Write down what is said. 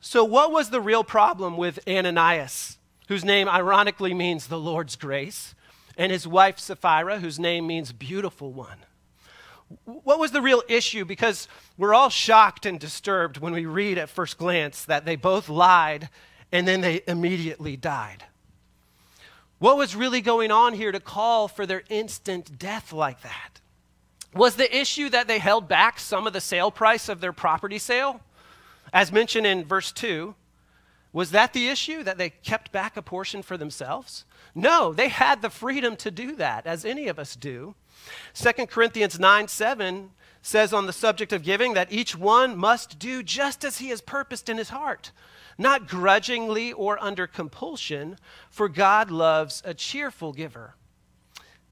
So, what was the real problem with Ananias, whose name ironically means the Lord's grace, and his wife Sapphira, whose name means beautiful one? What was the real issue? Because we're all shocked and disturbed when we read at first glance that they both lied and then they immediately died. What was really going on here to call for their instant death like that? Was the issue that they held back some of the sale price of their property sale? As mentioned in verse 2, was that the issue, that they kept back a portion for themselves? No, they had the freedom to do that, as any of us do. 2 Corinthians 9 7 says on the subject of giving that each one must do just as he has purposed in his heart, not grudgingly or under compulsion, for God loves a cheerful giver.